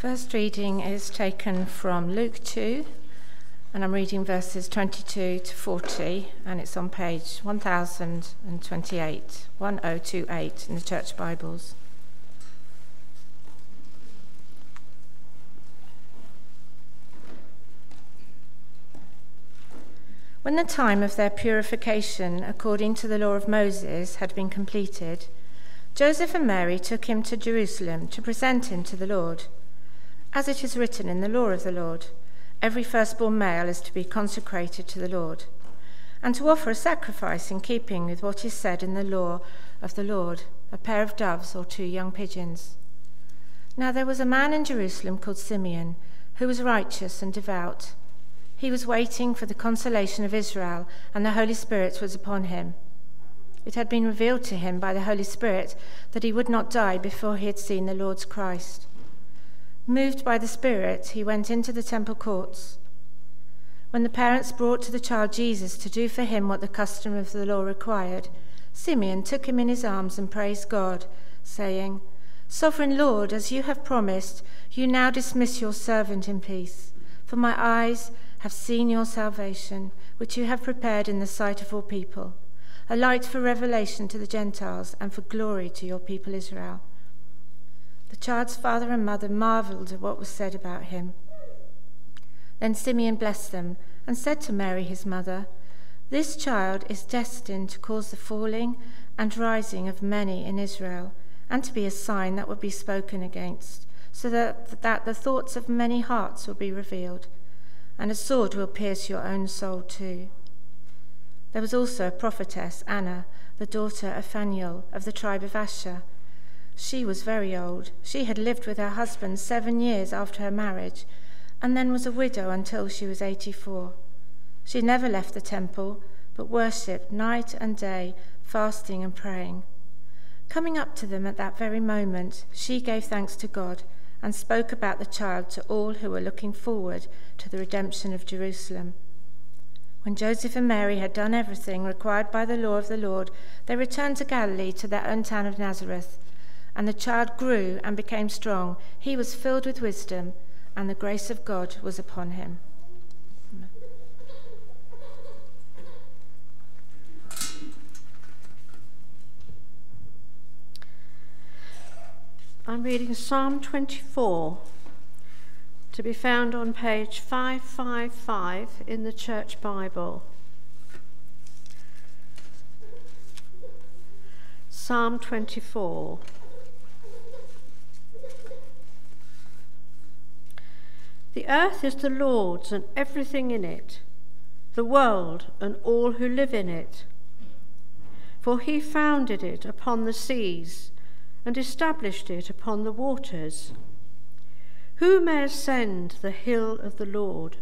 First reading is taken from Luke 2, and I'm reading verses 22 to 40, and it's on page 1028, 1028 in the Church Bibles. When the time of their purification, according to the law of Moses, had been completed, Joseph and Mary took him to Jerusalem to present him to the Lord. As it is written in the law of the Lord, every firstborn male is to be consecrated to the Lord, and to offer a sacrifice in keeping with what is said in the law of the Lord, a pair of doves or two young pigeons. Now there was a man in Jerusalem called Simeon, who was righteous and devout. He was waiting for the consolation of Israel, and the Holy Spirit was upon him. It had been revealed to him by the Holy Spirit that he would not die before he had seen the Lord's Christ. Moved by the Spirit, he went into the temple courts. When the parents brought to the child Jesus to do for him what the custom of the law required, Simeon took him in his arms and praised God, saying, Sovereign Lord, as you have promised, you now dismiss your servant in peace. For my eyes have seen your salvation, which you have prepared in the sight of all people, a light for revelation to the Gentiles and for glory to your people Israel. The child's father and mother marveled at what was said about him. Then Simeon blessed them and said to Mary, his mother, This child is destined to cause the falling and rising of many in Israel, and to be a sign that would be spoken against, so that, that the thoughts of many hearts will be revealed, and a sword will pierce your own soul too. There was also a prophetess, Anna, the daughter of Phanuel of the tribe of Asher. She was very old. She had lived with her husband seven years after her marriage, and then was a widow until she was 84. She never left the temple, but worshipped night and day, fasting and praying. Coming up to them at that very moment, she gave thanks to God and spoke about the child to all who were looking forward to the redemption of Jerusalem. When Joseph and Mary had done everything required by the law of the Lord, they returned to Galilee to their own town of Nazareth. And the child grew and became strong. He was filled with wisdom, and the grace of God was upon him. I'm reading Psalm 24 to be found on page 555 in the Church Bible. Psalm 24. The earth is the Lord's and everything in it, the world and all who live in it. For he founded it upon the seas and established it upon the waters. Who may ascend the hill of the Lord?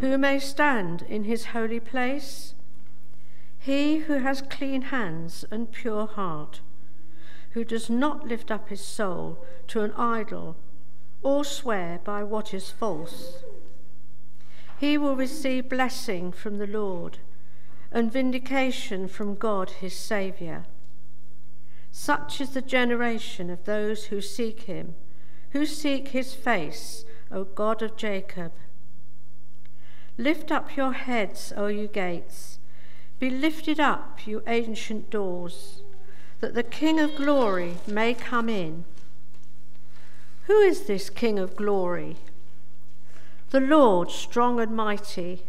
Who may stand in his holy place? He who has clean hands and pure heart, who does not lift up his soul to an idol or swear by what is false. He will receive blessing from the Lord and vindication from God his Saviour. Such is the generation of those who seek him, who seek his face, O God of Jacob. Lift up your heads, O you gates. Be lifted up, you ancient doors, that the King of glory may come in. Who is this King of glory? The Lord strong and mighty,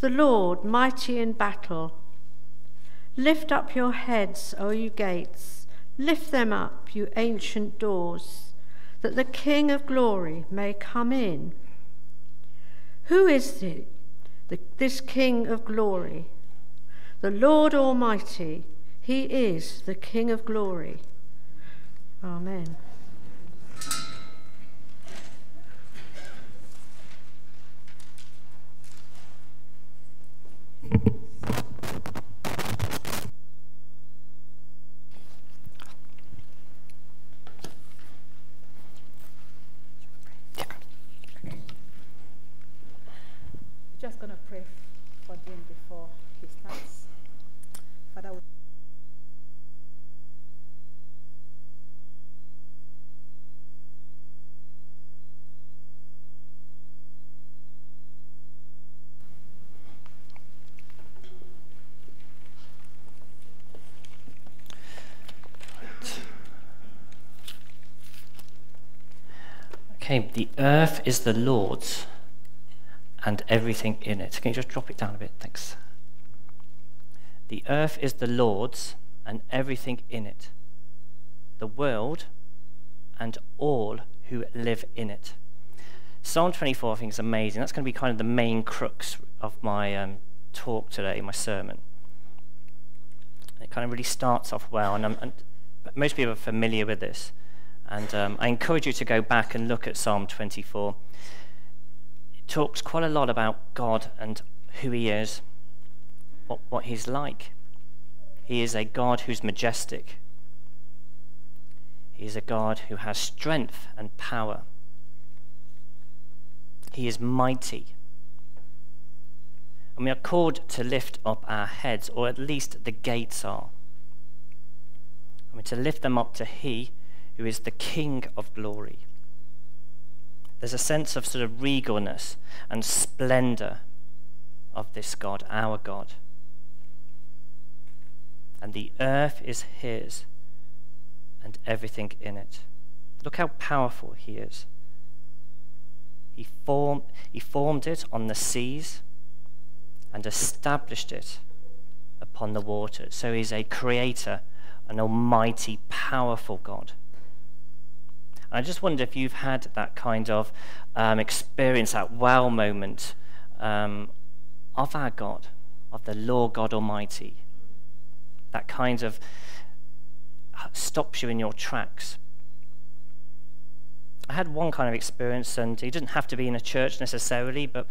the Lord mighty in battle. Lift up your heads, O you gates, lift them up, you ancient doors, that the King of glory may come in. Who is the, the, this King of glory? The Lord Almighty, he is the King of glory. Amen. just going to pray for him before he starts. Father, we Okay, the earth is the Lord's and everything in it. Can you just drop it down a bit? Thanks. The earth is the Lord's and everything in it, the world and all who live in it. Psalm 24, I think, is amazing. That's going to be kind of the main crux of my um, talk today, my sermon. It kind of really starts off well, and, and most people are familiar with this. And um, I encourage you to go back and look at Psalm 24. It talks quite a lot about God and who He is, what, what He's like. He is a God who's majestic. He is a God who has strength and power. He is mighty. And we are called to lift up our heads, or at least the gates are. I mean, to lift them up to He who is the King of glory. There's a sense of sort of regalness and splendor of this God, our God. And the earth is His and everything in it. Look how powerful He is. He, form, he formed it on the seas and established it upon the waters. So He's a creator, an almighty, powerful God. I just wonder if you've had that kind of um, experience, that wow moment um, of our God, of the Lord God Almighty. That kind of stops you in your tracks. I had one kind of experience, and it didn't have to be in a church necessarily, but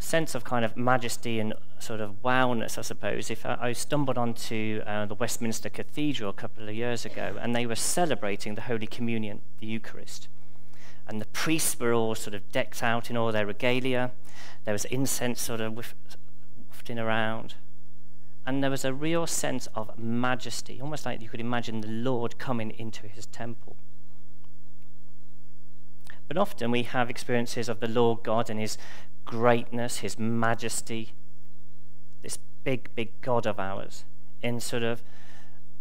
sense of kind of majesty and sort of wowness, I suppose. If I, I stumbled onto uh, the Westminster Cathedral a couple of years ago, and they were celebrating the Holy Communion, the Eucharist, and the priests were all sort of decked out in all their regalia. There was incense sort of wafting around, and there was a real sense of majesty, almost like you could imagine the Lord coming into His temple. But often we have experiences of the Lord God and His greatness, his majesty, this big, big God of ours, in sort of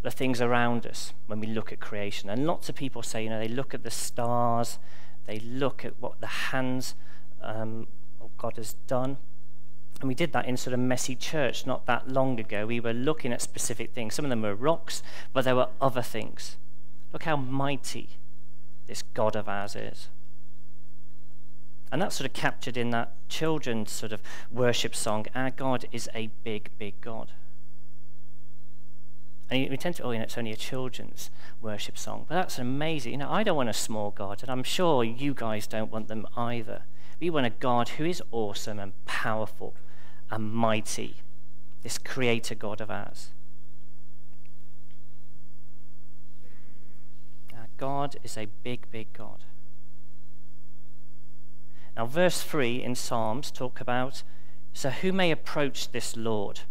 the things around us when we look at creation. And lots of people say, you know, they look at the stars, they look at what the hands um, of God has done. And we did that in sort of messy church not that long ago. We were looking at specific things. Some of them were rocks, but there were other things. Look how mighty this God of ours is. And that's sort of captured in that children's sort of worship song. Our God is a big, big God. And we tend to, oh, you know, it's only a children's worship song. But that's amazing. You know, I don't want a small God, and I'm sure you guys don't want them either. We want a God who is awesome and powerful and mighty, this creator God of ours. Our God is a big, big God. Now, verse 3 in Psalms talk about so who may approach this Lord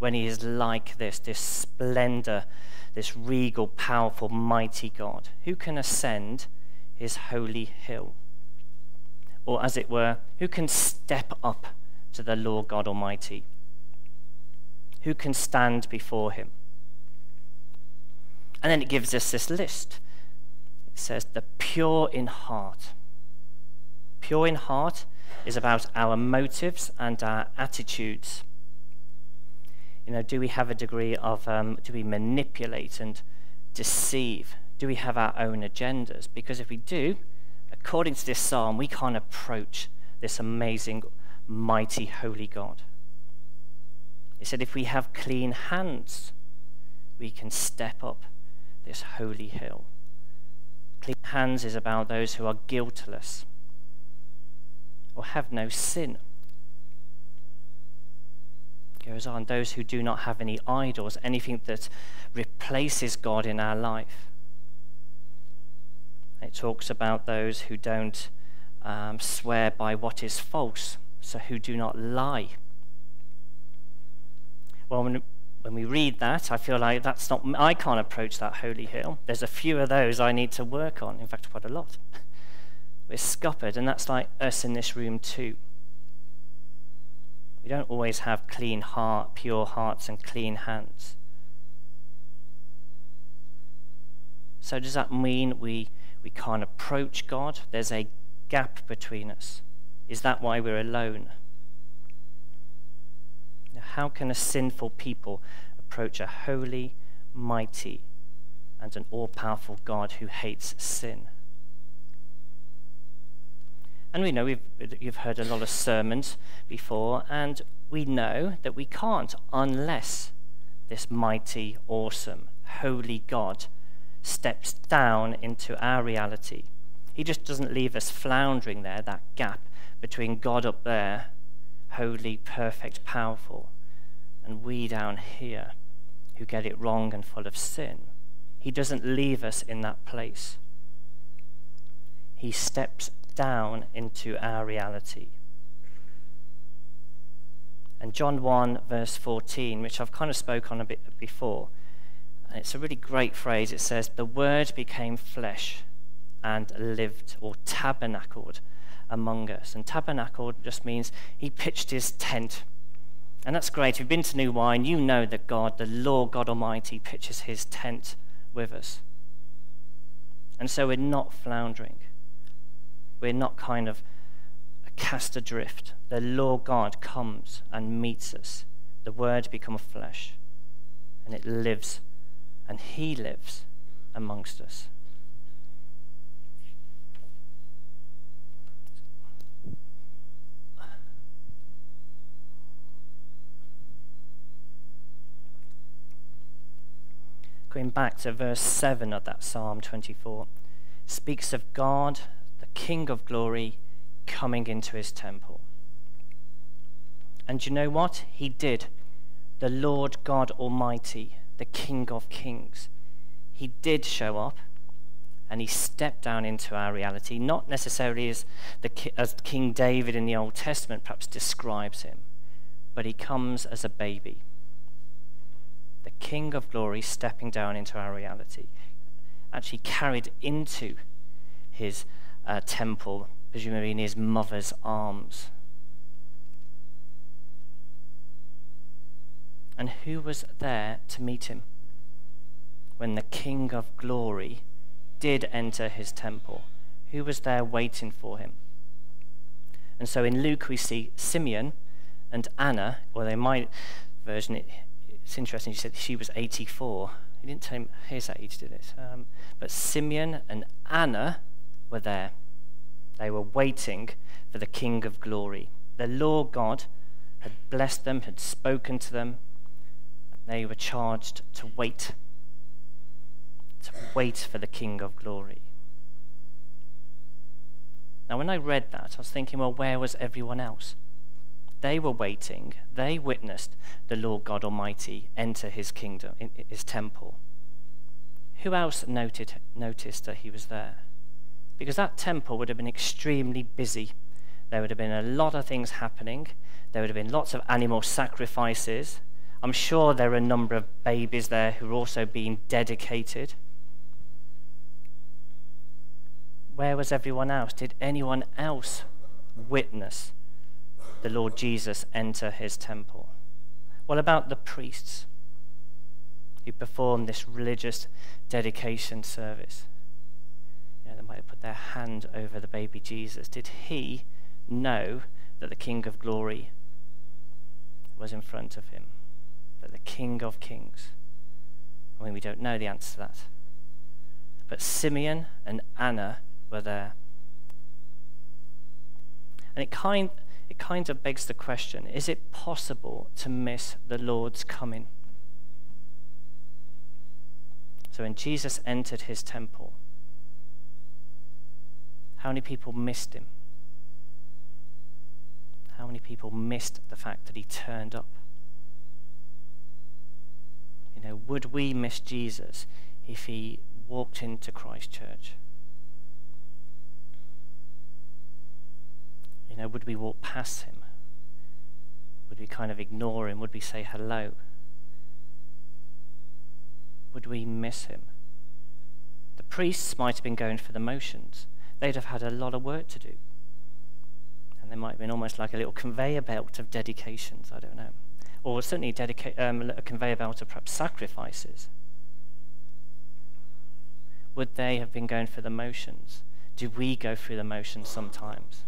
when he is like this, this splendor, this regal, powerful, mighty God? Who can ascend his holy hill? Or, as it were, who can step up to the Lord God Almighty? Who can stand before him? And then it gives us this list. It says, the pure in heart Pure in heart is about our motives and our attitudes. You know, do we have a degree of, um, do we manipulate and deceive? Do we have our own agendas? Because if we do, according to this psalm, we can't approach this amazing, mighty, holy God. He said, if we have clean hands, we can step up this holy hill. Clean hands is about those who are guiltless or have no sin. Goes on, those who do not have any idols, anything that replaces God in our life. It talks about those who don't um, swear by what is false, so who do not lie. Well, when, when we read that, I feel like that's not, I can't approach that holy hill. There's a few of those I need to work on, in fact, quite a lot. We're scuppered, and that's like us in this room too. We don't always have clean heart, pure hearts, and clean hands. So does that mean we We can't approach God. There's a gap between us. Is that why we're alone? Now, how can a sinful people approach a holy, mighty, and an all powerful God who hates sin? And we know we've, you've heard a lot of sermons before, and we know that we can't unless this mighty, awesome, holy God steps down into our reality. He just doesn't leave us floundering there, that gap between God up there, holy, perfect, powerful, and we down here who get it wrong and full of sin. He doesn't leave us in that place. He steps down into our reality. And John 1, verse 14, which I've kind of spoke on a bit before, and it's a really great phrase. It says, The Word became flesh and lived or tabernacled among us. And tabernacled just means he pitched his tent. And that's great. If you've been to New Wine, you know that God, the Lord God Almighty, pitches his tent with us. And so we're not floundering. We're not kind of cast adrift. The Lord God comes and meets us. The Word becomes flesh, and it lives, and He lives amongst us. Going back to verse 7 of that Psalm 24, speaks of God, the King of glory, coming into his temple. And you know what? He did. The Lord God Almighty, the King of Kings. He did show up and he stepped down into our reality, not necessarily as, the, as King David in the Old Testament perhaps describes him, but he comes as a baby. The King of glory stepping down into our reality, actually carried into his uh, temple presumably in his mother's arms. And who was there to meet him when the King of glory did enter his temple? Who was there waiting for him? And so in Luke we see Simeon and Anna, or they might version it, it's interesting, she said she was 84. He didn't tell him his age, did it? Um, but Simeon and Anna were there. They were waiting for the King of glory. The Lord God had blessed them, had spoken to them. And they were charged to wait, to wait for the King of glory. Now, when I read that, I was thinking, well, where was everyone else? They were waiting. They witnessed the Lord God Almighty enter his kingdom, his temple. Who else noted, noticed that he was there? Because that temple would have been extremely busy. There would have been a lot of things happening. There would have been lots of animal sacrifices. I'm sure there are a number of babies there who are also being dedicated. Where was everyone else? Did anyone else witness the Lord Jesus enter his temple? What about the priests who performed this religious dedication service? Might put their hand over the baby Jesus. Did he know that the King of glory was in front of him? That the King of kings? I mean, we don't know the answer to that. But Simeon and Anna were there. And it kind, it kind of begs the question is it possible to miss the Lord's coming? So when Jesus entered his temple, how many people missed him? How many people missed the fact that he turned up? You know, would we miss Jesus if he walked into Christchurch? You know, would we walk past him? Would we kind of ignore him? Would we say hello? Would we miss him? The priests might have been going for the motions they'd have had a lot of work to do. And there might have been almost like a little conveyor belt of dedications, I don't know. Or certainly um, a conveyor belt of perhaps sacrifices. Would they have been going through the motions? Do we go through the motions sometimes?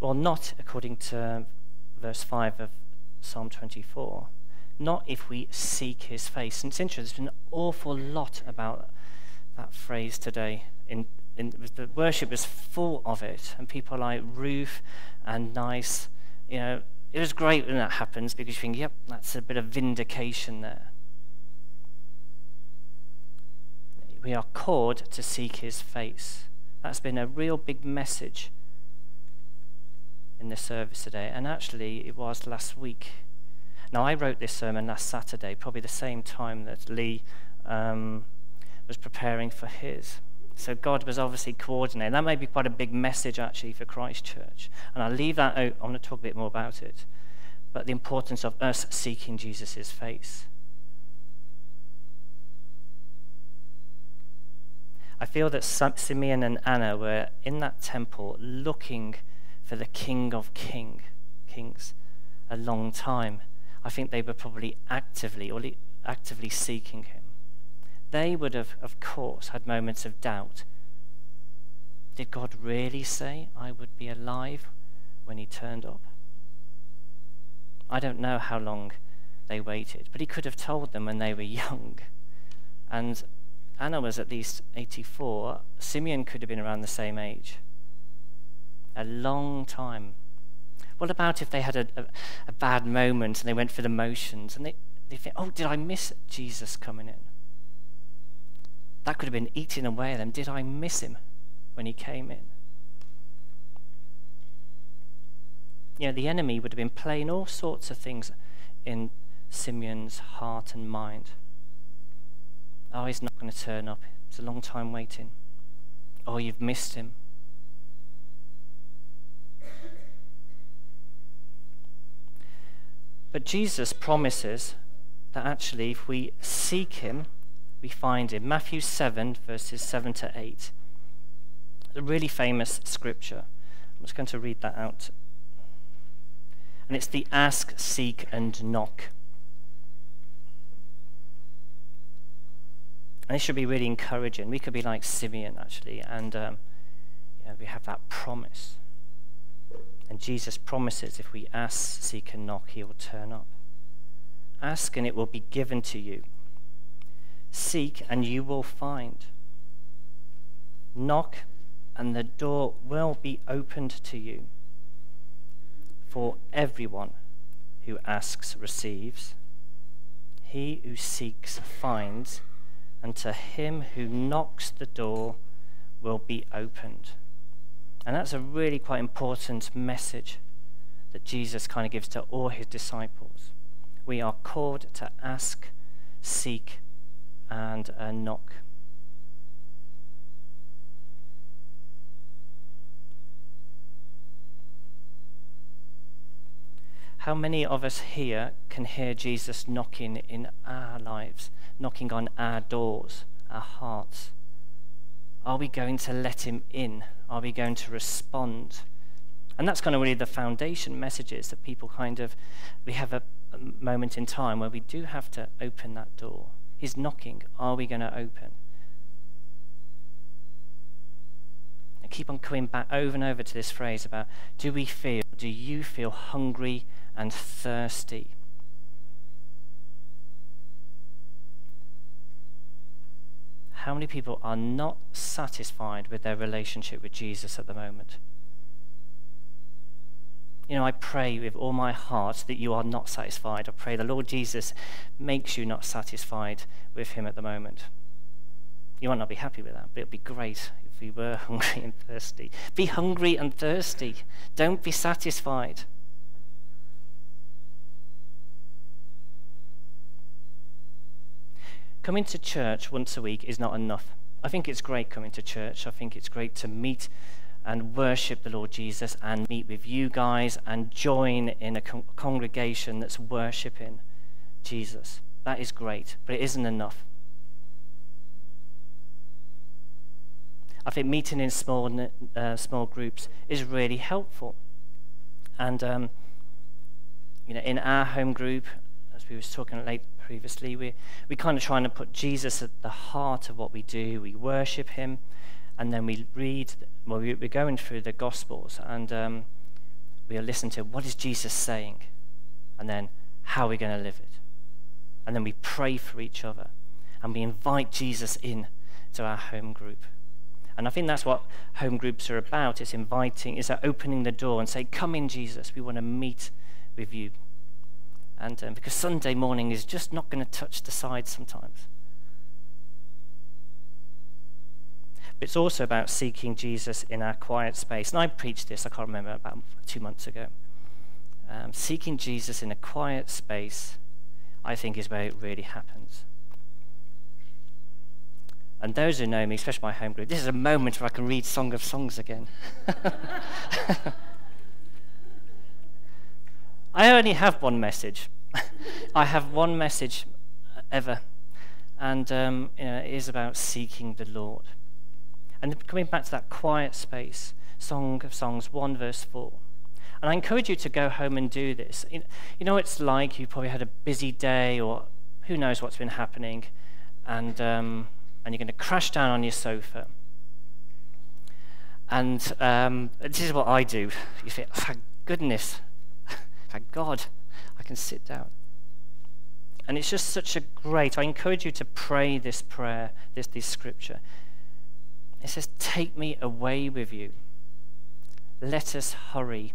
Well, not according to verse 5 of Psalm 24. Not if we seek his face. And it's interesting, there's been an awful lot about that phrase today. In, in, the worship was full of it, and people like Ruth and Nice. You know, it was great when that happens because you think, yep, that's a bit of vindication there. We are called to seek his face. That's been a real big message in the service today, and actually it was last week. Now, I wrote this sermon last Saturday, probably the same time that Lee um, was preparing for his. So God was obviously coordinating. That may be quite a big message, actually, for Christ Church. And I'll leave that out. I'm going to talk a bit more about it. But the importance of us seeking Jesus' face. I feel that Simeon and Anna were in that temple looking for the King of King, Kings a long time. I think they were probably actively or actively seeking him. They would have, of course, had moments of doubt. Did God really say I would be alive when he turned up? I don't know how long they waited, but he could have told them when they were young. And Anna was at least 84. Simeon could have been around the same age a long time. What about if they had a, a, a bad moment and they went through the motions and they, they think, oh, did I miss Jesus coming in? That could have been eating away at them. Did I miss him when he came in? You know, the enemy would have been playing all sorts of things in Simeon's heart and mind. Oh, he's not going to turn up. It's a long time waiting. Oh, you've missed him. But Jesus promises that actually, if we seek him, we find him. Matthew 7, verses 7 to 8. A really famous scripture. I'm just going to read that out. And it's the ask, seek, and knock. And this should be really encouraging. We could be like Simeon, actually, and um, you know, we have that promise. And Jesus promises if we ask, seek, and knock, he will turn up. Ask, and it will be given to you. Seek, and you will find. Knock, and the door will be opened to you. For everyone who asks receives. He who seeks finds, and to him who knocks the door will be opened. And that's a really quite important message that Jesus kind of gives to all his disciples. We are called to ask, seek, and uh, knock. How many of us here can hear Jesus knocking in our lives, knocking on our doors, our hearts? Are we going to let him in? Are we going to respond? And that's kind of really the foundation messages that people kind of, we have a, a moment in time where we do have to open that door. He's knocking. Are we going to open? And keep on coming back over and over to this phrase about do we feel, do you feel hungry and thirsty? How many people are not satisfied with their relationship with Jesus at the moment? You know, I pray with all my heart that you are not satisfied. I pray the Lord Jesus makes you not satisfied with him at the moment. You might not be happy with that, but it'd be great if we were hungry and thirsty. Be hungry and thirsty. Don't be satisfied. Coming to church once a week is not enough. I think it's great coming to church. I think it's great to meet and worship the Lord Jesus and meet with you guys and join in a con- congregation that's worshiping Jesus. That is great, but it isn't enough. I think meeting in small, uh, small groups is really helpful. And um, you know, in our home group, as we were talking late previously, we we kind of trying to put Jesus at the heart of what we do. We worship Him, and then we read. Well, we, we're going through the Gospels, and um, we are listening to what is Jesus saying, and then how are we going to live it, and then we pray for each other, and we invite Jesus in to our home group. And I think that's what home groups are about. It's inviting, it's opening the door and say, Come in, Jesus. We want to meet with you. And um, because Sunday morning is just not going to touch the side sometimes. But it's also about seeking Jesus in our quiet space. And I preached this, I can't remember, about two months ago. Um, seeking Jesus in a quiet space, I think, is where it really happens. And those who know me, especially my home group, this is a moment where I can read Song of Songs again. I only have one message. I have one message ever, and um, you know, it is about seeking the Lord. And coming back to that quiet space, Song of Songs 1, verse 4. And I encourage you to go home and do this. You know, it's like you probably had a busy day, or who knows what's been happening, and um, and you're going to crash down on your sofa. And um, this is what I do. You say, thank goodness, thank God, I can sit down. And it's just such a great, I encourage you to pray this prayer, this, this scripture. It says, Take me away with you. Let us hurry.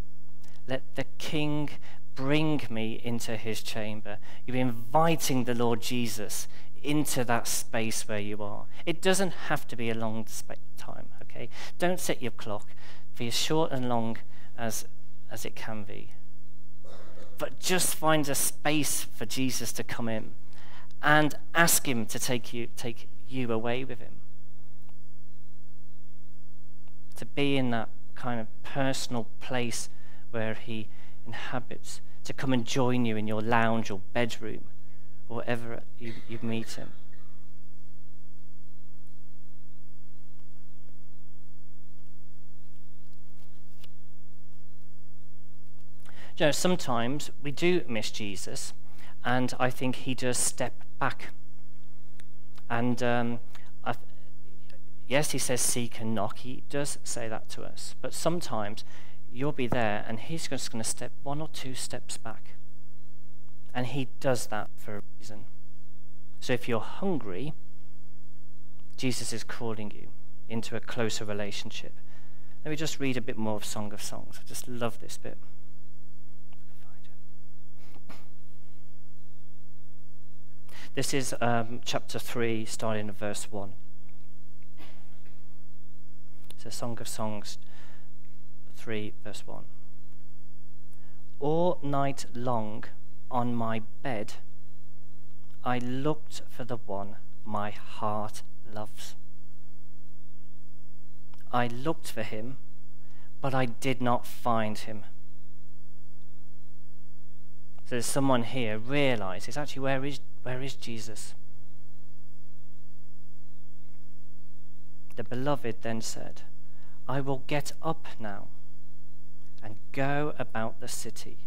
Let the King bring me into his chamber. You're inviting the Lord Jesus into that space where you are. It doesn't have to be a long time, okay? Don't set your clock. Be as short and long as, as it can be. But just find a space for Jesus to come in and ask him to take you, take you away with him. To be in that kind of personal place where he inhabits, to come and join you in your lounge or bedroom or wherever you, you meet him. You know, sometimes we do miss Jesus, and I think he does step back. And um, yes, he says seek and knock. He does say that to us. But sometimes you'll be there, and he's just going to step one or two steps back. And he does that for a reason. So if you're hungry, Jesus is calling you into a closer relationship. Let me just read a bit more of Song of Songs. I just love this bit. This is um, chapter 3, starting at verse 1. It's a Song of Songs 3, verse 1. All night long, on my bed, I looked for the one my heart loves. I looked for him, but I did not find him. There's someone here realizes actually where is where is Jesus? The beloved then said, I will get up now and go about the city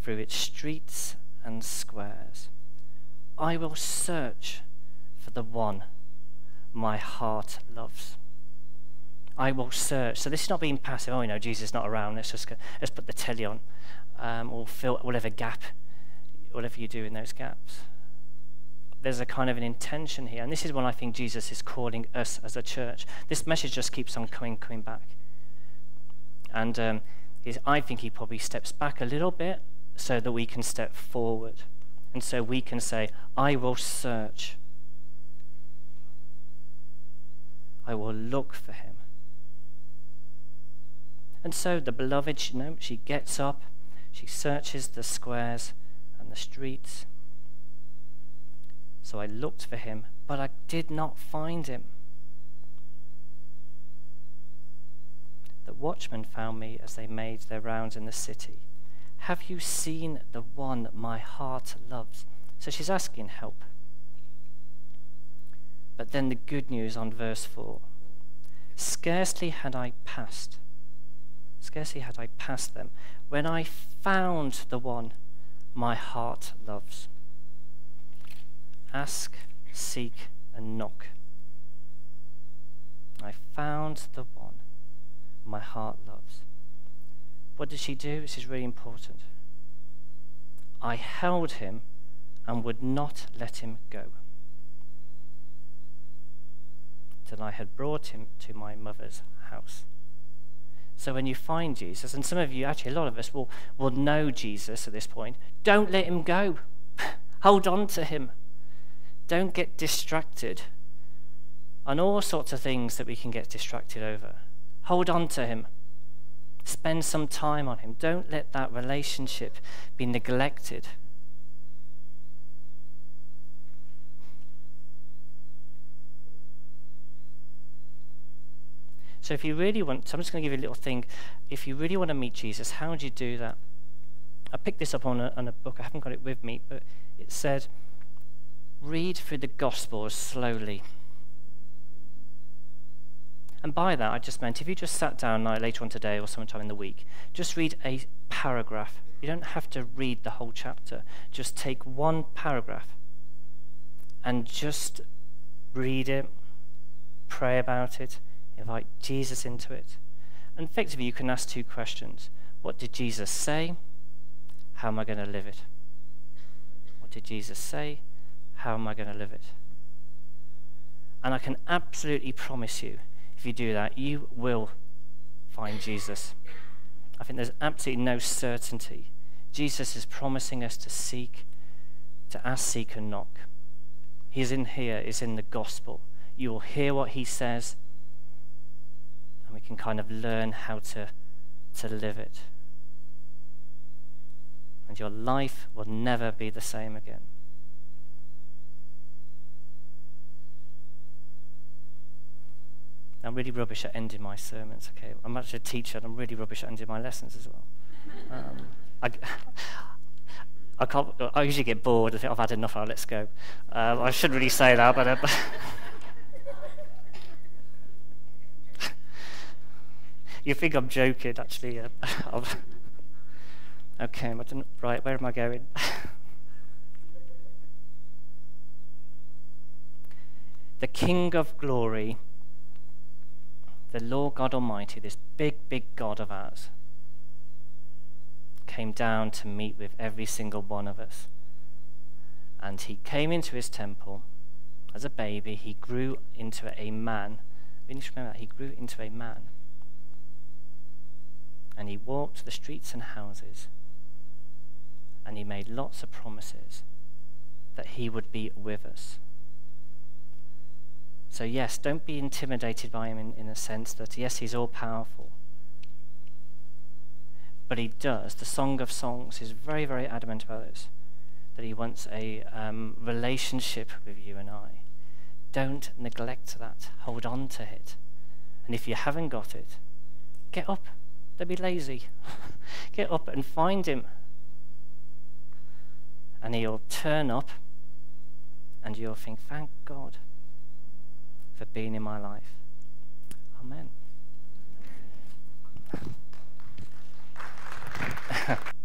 through its streets and squares. I will search for the one my heart loves. I will search. So this is not being passive. Oh, you know, Jesus is not around. Let's just go, let's put the telly on, um, or fill whatever gap, whatever you do in those gaps. There's a kind of an intention here, and this is what I think Jesus is calling us as a church. This message just keeps on coming, coming back, and um, I think he probably steps back a little bit so that we can step forward. And so we can say, I will search. I will look for him. And so the beloved, you know, she gets up, she searches the squares and the streets. So I looked for him, but I did not find him. The watchmen found me as they made their rounds in the city. Have you seen the one my heart loves? So she's asking help. But then the good news on verse 4 Scarcely had I passed, scarcely had I passed them, when I found the one my heart loves. Ask, seek, and knock. I found the one my heart loves. What did she do? This is really important. I held him and would not let him go till I had brought him to my mother's house. So when you find Jesus, and some of you, actually a lot of us, will, will know Jesus at this point, don't let him go. Hold on to him. Don't get distracted on all sorts of things that we can get distracted over. Hold on to him. Spend some time on him. Don't let that relationship be neglected. So if you really want, so I'm just going to give you a little thing. If you really want to meet Jesus, how would you do that? I picked this up on a, on a book. I haven't got it with me, but it said, read through the Gospels slowly. And by that, I just meant if you just sat down like, later on today or sometime in the week, just read a paragraph. You don't have to read the whole chapter. Just take one paragraph and just read it, pray about it, invite Jesus into it. And effectively, you can ask two questions What did Jesus say? How am I going to live it? What did Jesus say? How am I going to live it? And I can absolutely promise you, if you do that, you will find Jesus. I think there's absolutely no certainty. Jesus is promising us to seek, to ask, seek, and knock. He's in here, is in the gospel. You will hear what he says, and we can kind of learn how to, to live it. And your life will never be the same again. I'm really rubbish at ending my sermons, okay? I'm actually a teacher and I'm really rubbish at ending my lessons as well. Um, I, I, can't, I usually get bored. I think I've had enough, now let's go. Um, I shouldn't really say that, but. Uh, you think I'm joking, actually. Okay, right, where am I going? the King of glory the Lord God Almighty, this big, big God of ours, came down to meet with every single one of us. And he came into his temple as a baby. He grew into a man. To remember that. He grew into a man. And he walked the streets and houses. And he made lots of promises that he would be with us. So, yes, don't be intimidated by him in, in a sense that, yes, he's all powerful. But he does. The Song of Songs is very, very adamant about this that he wants a um, relationship with you and I. Don't neglect that. Hold on to it. And if you haven't got it, get up. Don't be lazy. get up and find him. And he'll turn up and you'll think, thank God for being in my life. Amen.